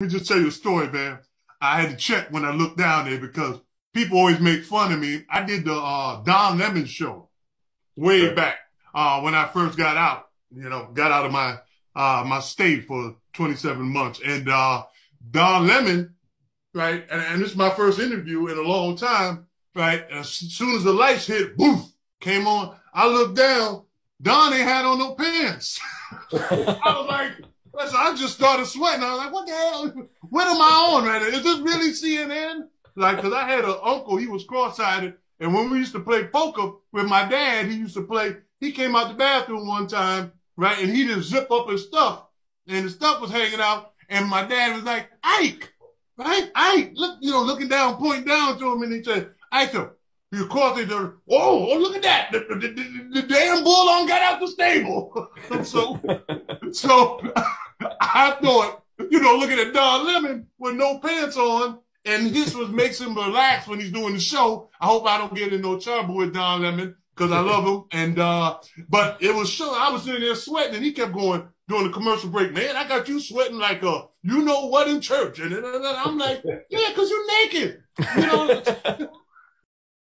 me just tell you a story, man. I had to check when I looked down there because people always make fun of me. I did the uh, Don Lemon show way sure. back uh, when I first got out. You know, got out of my uh, my state for 27 months, and uh, Don Lemon, right? And, and this is my first interview in a long time, right? As soon as the lights hit, boom, came on. I looked down. Don ain't had on no pants. I was like, I just started sweating. I was like, what the hell? What am I on right now? Is this really CNN? Like, because I had an uncle, he was cross-eyed. And when we used to play poker with my dad, he used to play, he came out the bathroom one time, right? And he just zip up his stuff. And the stuff was hanging out. And my dad was like, Ike, right? Ike, look, you know, looking down, pointing down to him. And he said, Ike, he crossed it. Oh, oh, look at that. The, the, the, the damn bull on got out the stable. so, so I thought, you know, looking at Don Lemon with no pants on, and this was makes him relax when he's doing the show. I hope I don't get in no trouble with Don Lemon because I love him. And uh, but it was sure I was sitting there sweating, and he kept going during the commercial break. Man, I got you sweating like a you know what in church, and, and I'm like, yeah, because you're naked. You know,